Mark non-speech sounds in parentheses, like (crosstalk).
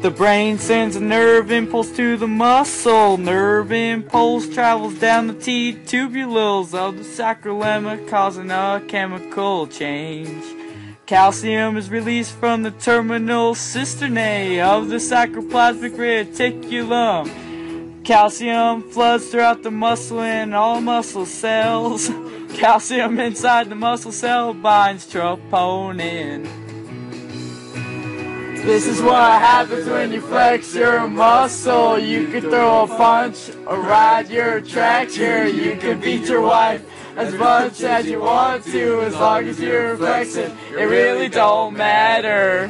The brain sends a nerve impulse to the muscle. Nerve impulse travels down the T tubules of the sarcolemma, causing a chemical change. Calcium is released from the terminal cisternae of the sarcoplasmic reticulum. Calcium floods throughout the muscle and all muscle cells. (laughs) Calcium inside the muscle cell binds troponin. This is what happens when you flex your muscle. You can throw a punch or ride your tractor. You can beat your wife as much as you want to, as long as you're flexing. It really don't matter.